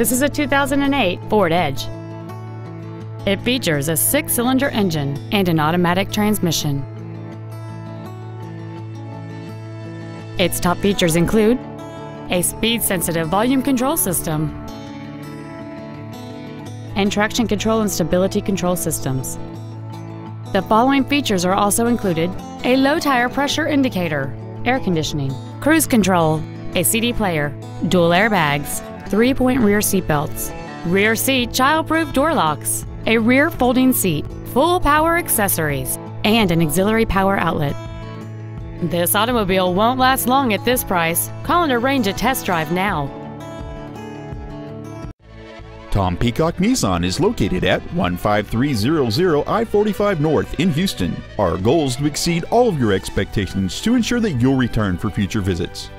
This is a 2008 Ford Edge. It features a six-cylinder engine and an automatic transmission. Its top features include a speed-sensitive volume control system and traction control and stability control systems. The following features are also included a low tire pressure indicator, air conditioning, cruise control, a CD player, dual airbags, three point rear seat belts, rear seat child proof door locks, a rear folding seat, full power accessories, and an auxiliary power outlet. This automobile won't last long at this price. Call and arrange a test drive now. Tom Peacock Nissan is located at 15300 I 45 North in Houston. Our goal is to exceed all of your expectations to ensure that you'll return for future visits.